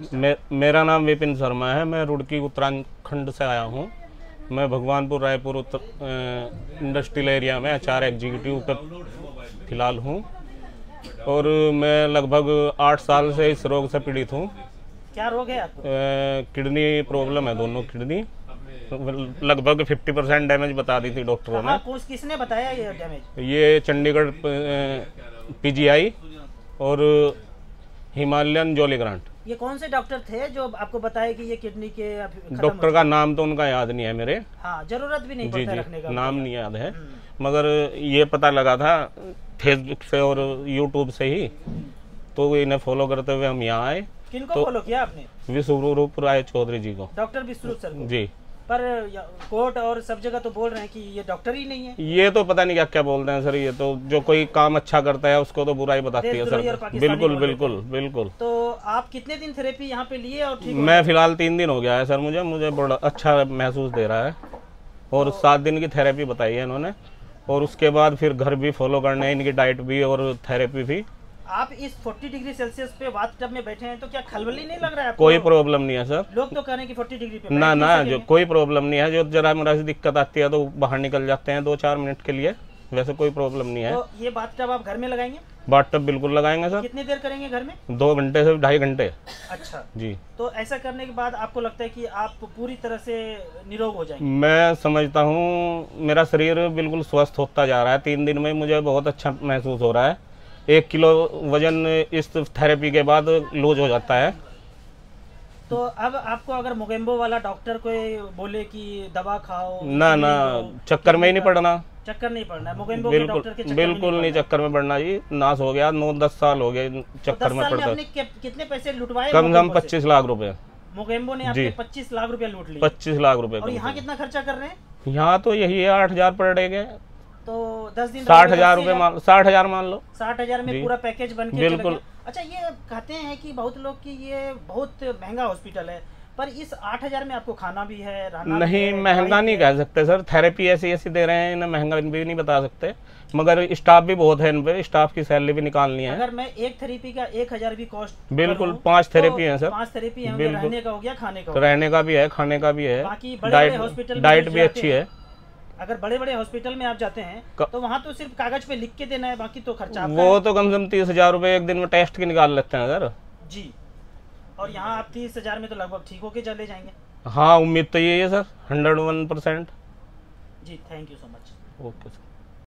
मे, मेरा नाम विपिन शर्मा है मैं रुड़की उत्तराखंड से आया हूँ। मैं भगवानपुर रायपुर उत्तर इंडस्ट्रियल एरिया में एच एग्जीक्यूटिव पर फ़िलहाल हूँ। और मैं लगभग आठ साल से इस रोग से पीड़ित हूँ। क्या रोग है आपको? किडनी प्रॉब्लम है दोनों किडनी। लगभग 50 परसेंट डैमेज बता दी थी डॉक्टरों ने। किसने बताया ये डैमेज? ये चंडीगढ़ पीजीआई और हिमालयन जॉली ग्रांट। ये कौन से डॉक्टर थे जो आपको बताया कि ये किडनी के डॉक्टर का नाम तो उनका याद नहीं है मेरे। हाँ ज़रूरत भी नहीं जी जी रखने का। नाम नहीं याद है। हम्म। मगर ये पता लगा था फेसबुक से और यूट्यूब से ही। तो इन्हें फॉलो करते हुए हम यहाँ आए। किनको तो- फॉलो किया आपने? विश्वरूप राय चौधरी जी को। डॉक्टर विश्व सर जी। पर कोर्ट और सब जगह तो बोल रहे हैं कि ये डॉक्टर ही नहीं है। ये तो पता नहीं क्या क्या बोलते हैं सर ये तो जो कोई काम अच्छा करता है उसको तो बुराई बताती है सर। बिल्कुल बिल्कुल बिल्कुल। तो आप कितने दिन थेरेपी यहाँ पे लिए और ठीक मैं फ़िलहाल तीन दिन हो गया है सर मुझे मुझे बड़ा अच्छा महसूस दे रहा है। और सात दिन की थेरेपी बताई है इन्होंने। और उसके बाद फिर घर भी फॉलो करने हैं इनकी डाइट भी और थेरेपी भी। आप इस 40 डिग्री सेल्सियस पे बाथ टब में बैठे हैं तो क्या खलबली नहीं लग रहा है कोई प्रॉब्लम नहीं है सर लोग तो कह रहे हैं कि 40 डिग्री पे ना ना जो कोई प्रॉब्लम नहीं है जो जरा मरा दिक्कत आती है तो बाहर निकल जाते हैं दो चार मिनट के लिए। वैसे कोई प्रॉब्लम नहीं है। तो ये बाथ टब आप घर में लगाएँगे? बाट टब बिल्कुल लगाएँगे सर कितनी देर करेंगे घर में? दो घंटे से ढाई घंटे। अच्छा। जी। तो ऐसा करने के बाद आपको लगता है कि आप पूरी तरह से निरोग हो जाएँगे? मैं समझता हूँ मेरा शरीर बिल्कुल स्वस्थ होता जा रहा है। तीन दिन में मुझे बहुत अच्छा महसूस हो रहा है। एक किलो वज़न इस थेरेपी के बाद लूज हो जाता है। तो अब आपको अगर मोगेम्बो वाला डॉक्टर कोई बोले कि दवा खाओ ना ना चक्कर में ही नहीं पड़ना। चक्कर नहीं पड़ना। मोगेम्बो के बिल्कुल डॉक्टर के चक्कर बिल्कुल नहीं चक्कर में पड़ना जी। नाश हो गया नौ दस साल हो गए तो चक्कर दस में पड़ता। कितने पैसे लुटवाए कम से कम पच्चीस लाख रुपए। मोगेम्बो ने आपके पच्चीस लाख रुपया लूट लिए। पच्चीस लाख रुपए और यहाँ कितना खर्चा कर रहे हैं? यहाँ तो यही है आठ हज़ार के। तो दस दिन साठ हज़ार रुपए मान साठ हज़ार मान लो। साठ हज़ार में पूरा पैकेज बन के बिल्कुल। अच्छा ये कहते हैं कि बहुत लोग की ये बहुत महँगा हॉस्पिटल है पर इस आठ हज़ार में आपको खाना भी है रहना नहीं महँगा नहीं कह सकते सर। थेरेपी ऐसी ऐसी दे रहे हैं इन्हें महँगा भी नहीं बता सकते। मगर स्टाफ भी बहुत है इन पे स्टाफ की सैलरी भी निकालनी है। अगर मैं एक थेरेपी का एक हज़ार भी कॉस्ट बिल्कुल, पाँच तो थेरेपी हैं सर। पाँच थेरेपी है रहने का हो गया खाने का हो रहने का भी है खाने का भी है। डाइट भी अच्छी है। अगर बड़े बड़े हॉस्पिटल में आप जाते हैं तो वहाँ तो सिर्फ़ कागज़ पे लिख के देना है बाकी तो खर्चा वो। तो कम से कम तीस हज़ार रूपए एक दिन में टेस्ट के निकाल लेते हैं अगर। जी। और यहाँ आप तीस हज़ार में तो लगभग ठीक होके चले जाएँगे। हाँ उम्मीद तो यही है sir hundred one percent ji thank you so much okay sir